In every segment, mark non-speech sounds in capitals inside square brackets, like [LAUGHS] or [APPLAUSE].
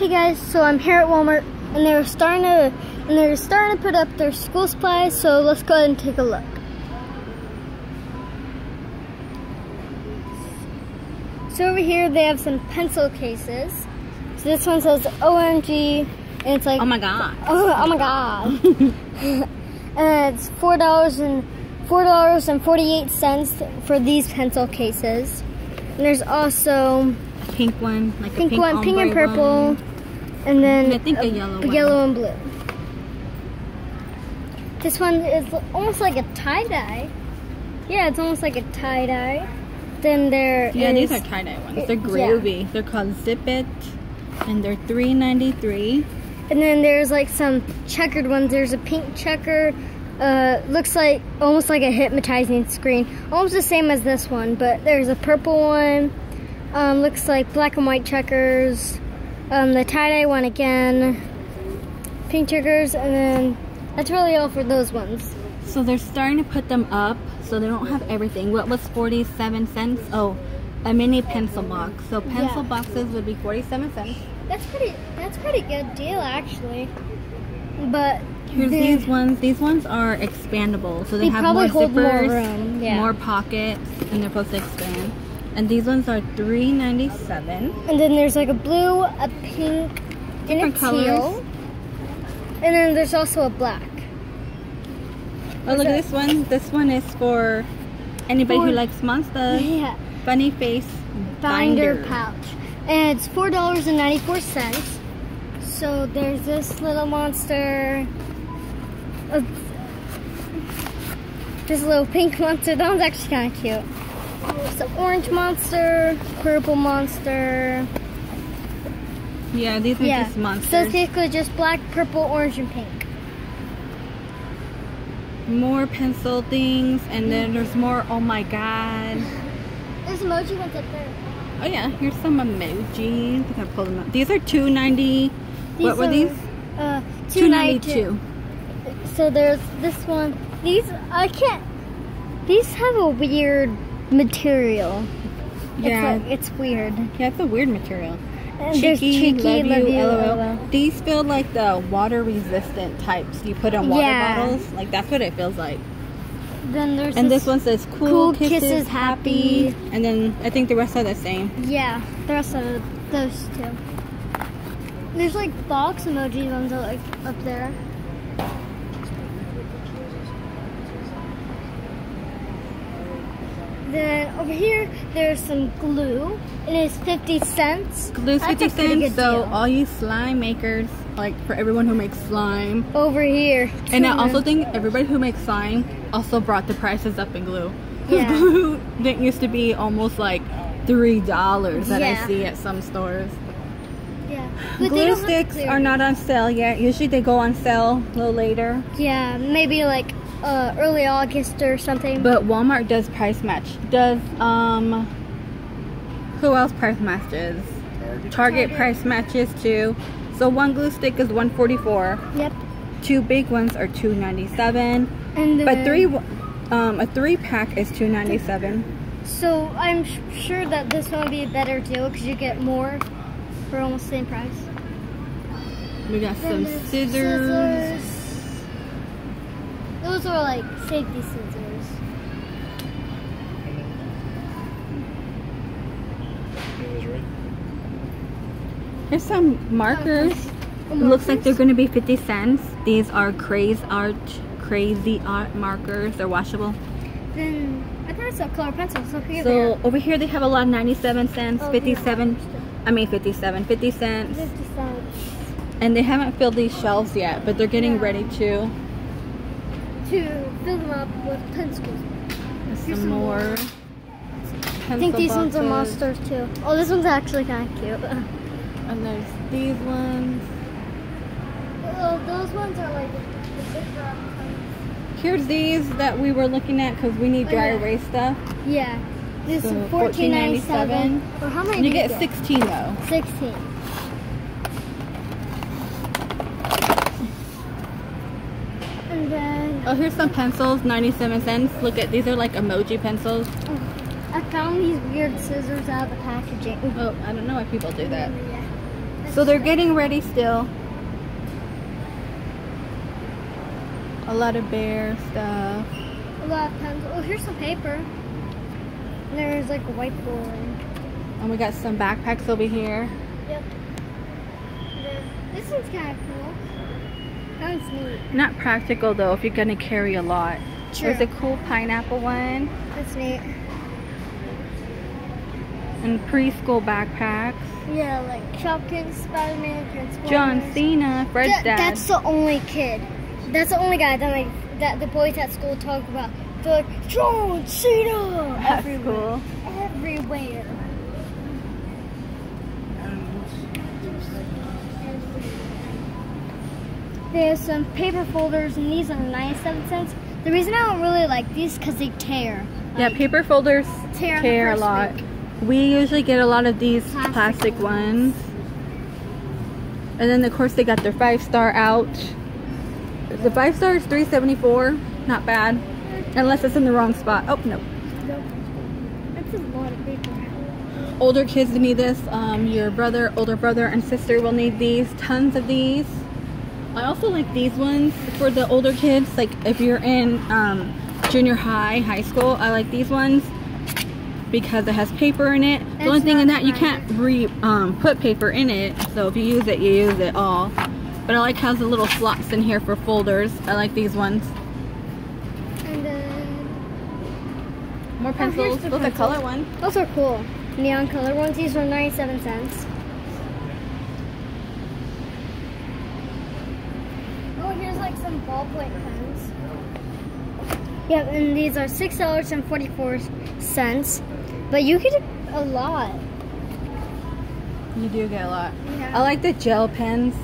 Hey guys, so I'm here at Walmart and they're starting to and they're starting to put up their school supplies, so let's go ahead and take a look. So over here they have some pencil cases. So this one says OMG and it's like Oh my god. Oh, [LAUGHS] oh my god. [LAUGHS] and it's four dollars and four dollars and forty eight cents for these pencil cases. And there's also A pink one, like pink, a pink one, pink and purple, one. And then I think a yellow one. yellow and blue. This one is almost like a tie dye. Yeah, it's almost like a tie dye. Then there Yeah, these are tie-dye ones. They're yeah. groovy. They're called Zip It, and they're three ninety three. And then there's like some checkered ones. There's a pink checker. Uh, looks like almost like a hypnotizing screen. Almost the same as this one, but there's a purple one. Um, looks like black and white checkers. Um, the tie-dye one again. Pink triggers, and then that's really all for those ones. So they're starting to put them up, so they don't have everything. What was forty seven cents? Oh, a mini pencil box. So pencil Yeah. boxes would be forty seven cents. That's pretty. That's pretty good deal actually. But Here's the- these ones. These ones are expandable, so they, They have more hold more zippers, room, yeah. more pockets, and they're supposed to expand. And these ones are three ninety seven. And then there's like a blue, a pink, and a Different colors. teal. And then there's also a black. Oh, look at this one. This one is for anybody For- who likes monsters. [LAUGHS] Yeah. Funny face Binder, binder. pouch. And it's four dollars and ninety four cents. So there's this little monster. This little pink monster. That one's actually kind of cute. It's an orange monster, purple monster. Yeah, these are yeah. just monsters. it's basically just black, purple, orange, and pink. more pencil things, and then there's more. Oh my god. There's emoji ones up there. Oh yeah, here's some emojis. I think I pulled them up. These are two ninety. What were are, these? Uh, Two ninety two. So there's this one. These I can't. These have a weird material. Yeah. it's, like, it's weird. Yeah, it's a weird material. And Cheeky, cheeky, love, you, LOL. LOL. These feel like the water resistant types you put in water Yeah. bottles. Like that's what it feels like. Then there's And this, this one says cool, Cool kisses, Kisses, happy. happy. And then I think the rest are the same. Yeah, the rest of those two. There's like box emoji ones like up there. Then over here, there's some glue. It is 50 cents. Glue's That's 50 cents, so deal. all you slime makers, like for everyone who makes slime. Over here. And I also think everybody who makes slime also brought the prices up in glue. 'Cause Yeah. glue [LAUGHS] didn't used to be almost like three dollars that Yeah. I see at some stores. Yeah. But glue sticks are not on sale yet. Usually they go on sale a little later. Yeah, maybe like uh, early August or something. But Walmart does price match. Does um who else price matches? Target, Target. price matches too. So one glue stick is 144. yep. Two big ones are 297. And But three um a three pack is 297. So I'm sh- sure that this one would be a better deal because you get more for almost the same price. We got Then some scissors. scissors. Those are like safety scissors. There's some markers. Oh, It looks like they're gonna be 50 cents. These are crazy art crazy art markers. They're washable. Then I thought it's a color pencil. So here So over here they have a lot of 97 cents, Oh, 57, here. I mean 57, 50 cents. 50 cents. And they haven't filled these shelves yet, but they're getting Yeah. ready to. To fill them up with pencils. Some some more. more. I think these ones are monsters too. Oh, this one's actually kind of cute. And there's these ones. Oh, those ones are like the. Here's these that we were looking at because we need Oh, dry erase stuff. Yeah. This So, is fourteen ninety seven. $14.97. Or how many? You do get 16 though. Sixteen. And then Oh, here's some pencils, 97 cents. Look at these are like emoji pencils. Oh, I found these weird scissors out of the packaging. Oh, I don't know why people do that. Yeah. So they're getting ready still. A lot of bear stuff. A lot of pens. Oh, here's some paper. There's like a whiteboard. And we got some backpacks over here. Yep. This one's kind of cool. That neat. Not practical though if you're gonna carry a lot. True. There's a cool pineapple one That's neat. and preschool backpacks. Yeah, like Shopkins, Spider-Man, Transformers. John Cena, Fred's That- dad. That's the only kid. That's the only guy that like that the boys at school talk about. They're like John Cena That's everywhere. cool. Everywhere. There's some paper folders, and these are 97 cents. The reason I don't really like these because they tear. Yeah, Like, paper folders tear tear a lot. week. We usually get a lot of these Plastic plastic ones. ones. And then of course they got their five star out. The five star is 374, not bad. Unless it's in the wrong spot. Oh no. That's a lot of paper. Older kids need this. Um, your brother, older brother and sister will need these. Tons of these. I also like these ones for the older kids. Like if you're in um, junior high, high school, I like these ones because it has paper in it. the only thing in that you can't re um, put paper in it. So if you use it, you use it all. But I like how the little slots in here for folders. I like these ones. And then More Oh, pencils. the Those are pencils. color ones. those are cool. Neon color ones. These are 97 cents. Oh, here's like some ballpoint pens. Yep, and these are six dollars and forty-four cents. But you get a lot. You do get a lot. Yeah. I like the gel pens.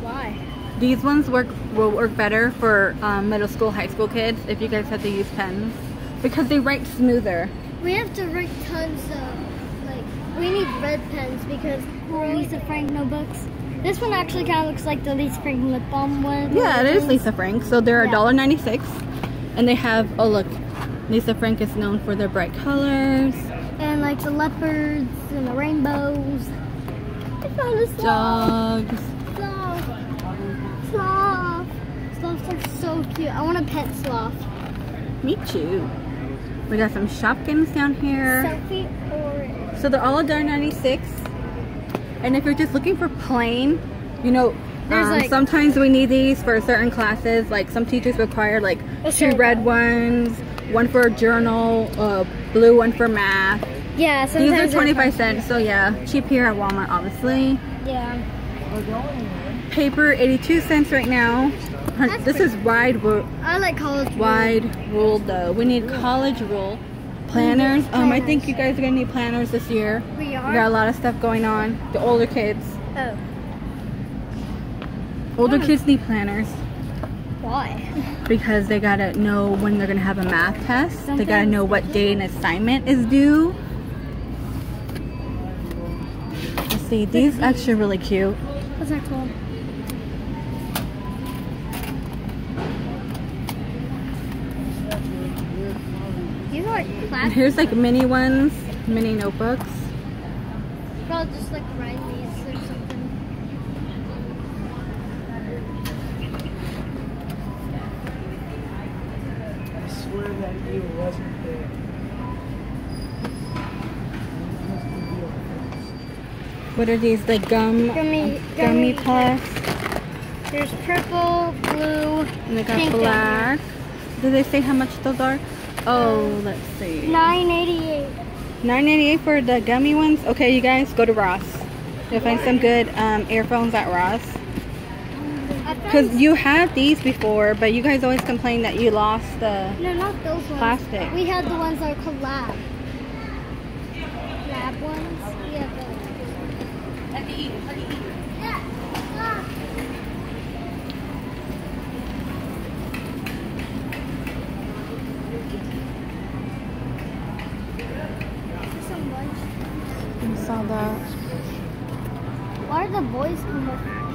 Why? These ones work will work better for um, middle school, high school kids if you guys have to use pens because they write smoother. We have to write tons of like we need red pens because we're Lisa Frank notebooks. This one actually kind of looks like the Lisa Frank lip balm one. Yeah, it is Lisa Frank. So they're Yeah. dollar ninety six, and they have oh look, Lisa Frank is known for their bright colors, And like the leopards and the rainbows. I found a sloth. dogs. Sloth. Sloth. Sloths are so cute. I want a pet sloth. Me too. We got some Shopkins down here. Selfie orange. So they're all a dollar ninety six. And if you're just looking for plain, you know, um, like- sometimes we need these for certain classes. Like some teachers require like two red ones, one for journal, uh, blue one for math. Yeah, These are they're 25 cents, so yeah, cheap here at Walmart, obviously. Yeah. Paper, 82 cents right now. That's This is wide, ru- I like college. rule. wide ruled though. We need college rule. Planners. Um, I think you guys are gonna need planners this year. We are. We got a lot of stuff going on. The older kids. Oh. Older Hmm. kids need planners Why? because they gotta know when they're gonna have a math test. They gotta know what day an assignment is due. Let's see, these actually really cute. What's that called? These are like And plastic. Here's like mini ones, mini notebooks. Probably just like Riley's or something. I swear that you wasn't there. What are these? Like gum, Gummy, um, gummy gummy puffs. There's purple, blue, And they got pink black. Did they say how much those are? Oh, let's see. Nine eighty-eight. $9.98 for the gummy ones. Okay, you guys go to Ross. You'll find some good um, earphones at Ross. Because you had these before, but you guys always complain that you lost the. no, not those ones. Plastic. We had the ones that are called lab. Lab ones. We have those. Saw that. Why are the boys come up?